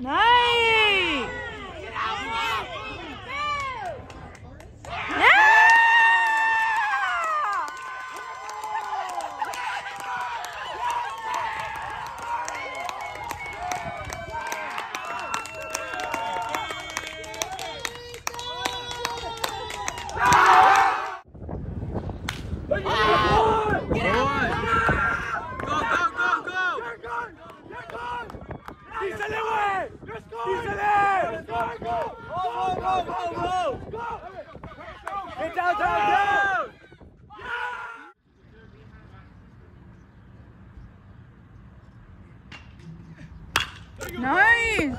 Nice. Nice!